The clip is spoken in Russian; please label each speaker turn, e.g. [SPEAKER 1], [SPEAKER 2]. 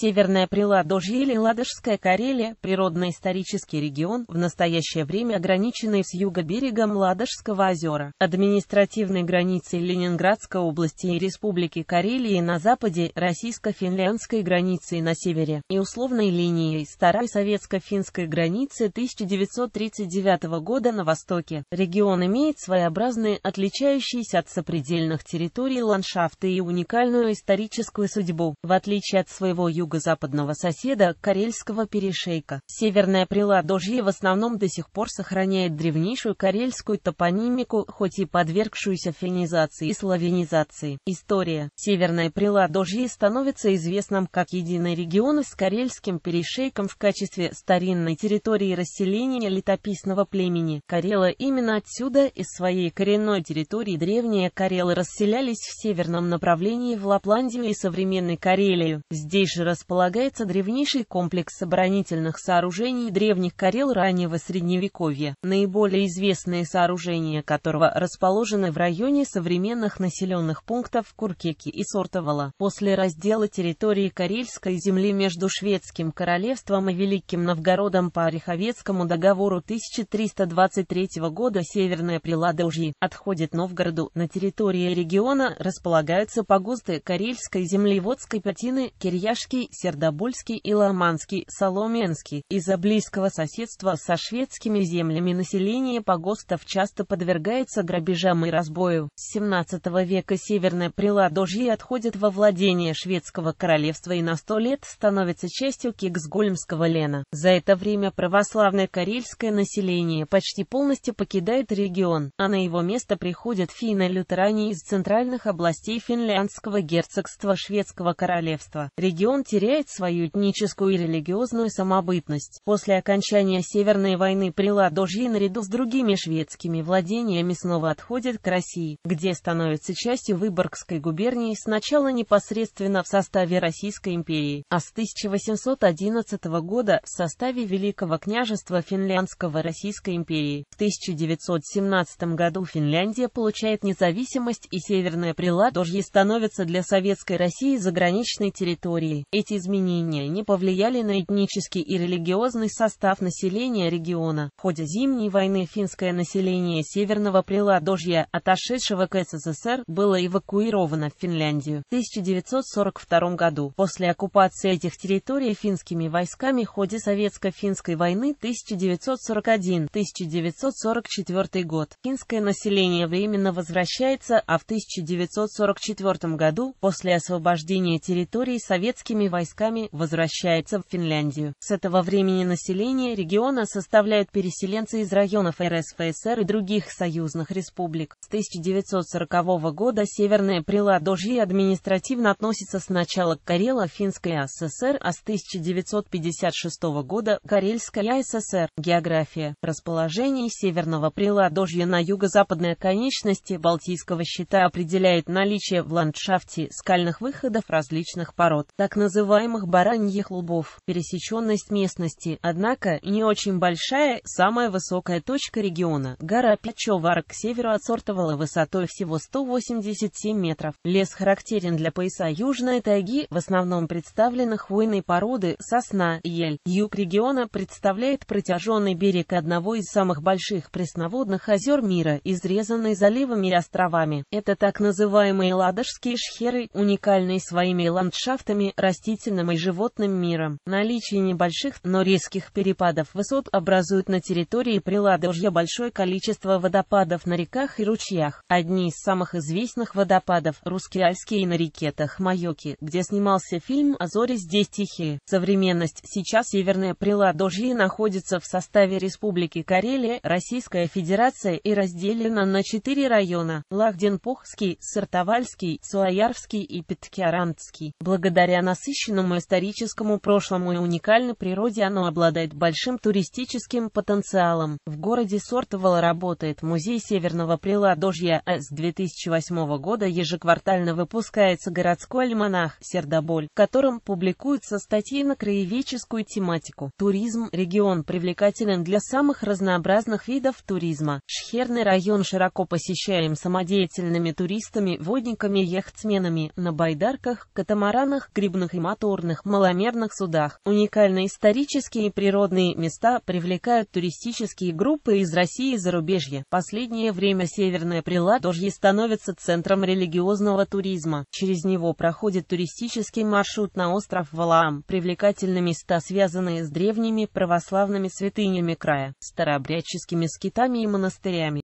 [SPEAKER 1] Северное Приладожье или Ладожская Карелия – природно-исторический регион, в настоящее время ограниченный с юга берегом Ладожского озера, административной границей Ленинградской области и Республики Карелии на западе, российско-финляндской границей на севере, и условной линией Старой советско-финской границы 1939 года на востоке. Регион имеет своеобразные, отличающиеся от сопредельных территорий ландшафты и уникальную историческую судьбу. В отличие от своего юго-западного соседа, Карельского перешейка. Северное Приладожье в основном до сих пор сохраняет древнейшую карельскую топонимику, хоть и подвергшуюся финизации и славянизации. История. Северное Приладожье становится известным как единый регион с карельским перешейком в качестве старинной территории расселения летописного племени. Карелы именно отсюда, из своей коренной территории древние карелы расселялись в северном направлении в Лапландию и современной Карелию. Здесь же располагается древнейший комплекс оборонительных сооружений древних Карел раннего Средневековья, наиболее известные сооружения которого расположены в районе современных населенных пунктов Куркеки и Сортовала. После раздела территории Карельской земли между Шведским королевством и Великим Новгородом по Ореховецкому договору 1323 года Северное Приладожье отходит Новгороду. На территории региона располагаются погосты Карельской землеводской патины Кирьяшки Сердобольский и Ломанский, Соломенский. Из-за близкого соседства со шведскими землями население погостов часто подвергается грабежам и разбою. С 17 века Северное Приладожье отходит во владение шведского королевства и на сто лет становится частью Киксгольмского Лена. За это время православное карельское население почти полностью покидает регион, а на его место приходят финно-лютеране из центральных областей финляндского герцогства шведского королевства. Регион регион теряет свою этническую и религиозную самобытность. После окончания Северной войны Приладожье наряду с другими шведскими владениями снова отходит к России, где становится частью Выборгской губернии сначала непосредственно в составе Российской империи, а с 1811 года в составе Великого княжества Финляндского Российской империи. В 1917 году Финляндия получает независимость и Северное Приладожье становится для Советской России заграничной территорией. Эти изменения не повлияли на этнический и религиозный состав населения региона. В ходе Зимней войны финское население Северного Приладожья, отошедшего к СССР, было эвакуировано в Финляндию. В 1942 году, после оккупации этих территорий финскими войсками в ходе Советско-финской войны 1941-1944 год, финское население временно возвращается, а в 1944 году, после освобождения территорий советскими советскими войсками возвращается в Финляндию. С этого времени население региона составляют переселенцы из районов РСФСР и других союзных республик. С 1940 года Северное Приладожье административно относится сначала к Карело-Финской АССР, а с 1956 года – Карельская АССР. География. Расположение Северного Приладожья на юго-западной оконечности Балтийского щита определяет наличие в ландшафте скальных выходов различных пород. Так называемые называемых бараньих лбов. Пересеченность местности, однако, не очень большая, самая высокая точка региона. Гора Печовар к северу от Сортовала высотой всего 187 метров. Лес характерен для пояса южной тайги, в основном представлены хвойной породы, сосна, ель. Юг региона представляет протяженный берег одного из самых больших пресноводных озер мира, изрезанный заливами и островами. Это так называемые ладожские шхеры, уникальные своими ландшафтами, растениями, растительным и животным миром. Наличие небольших, но резких перепадов высот образует на территории Приладожья большое количество водопадов на реках и ручьях. Одни из самых известных водопадов – Рускеальские на реке Тахмайоки, где снимался фильм «А зори здесь тихие». Современность сейчас Северное Приладожье находится в составе Республики Карелия, Российская Федерация и разделена на четыре района – Лахденпохский, Сартовальский, Суаярский и Питкярантский. Благодаря насыщенному насыщенному историческому прошлому и уникальной природе оно обладает большим туристическим потенциалом. В городе Сортовало работает музей Северного Приладожья, с 2008 года ежеквартально выпускается городской альманах «Сердоболь», в котором публикуются статьи на краеведческую тематику. Туризм – регион привлекателен для самых разнообразных видов туризма. Шхерный район широко посещаем самодеятельными туристами, водниками, яхтсменами, на байдарках, катамаранах, грибных и моторных, маломерных судах. Уникальные исторические и природные места привлекают туристические группы из России и зарубежья. Последнее время Северное Приладожье становится центром религиозного туризма. Через него проходит туристический маршрут на остров Валаам, привлекательные места, связанные с древними православными святынями края, старообрядческими скитами и монастырями.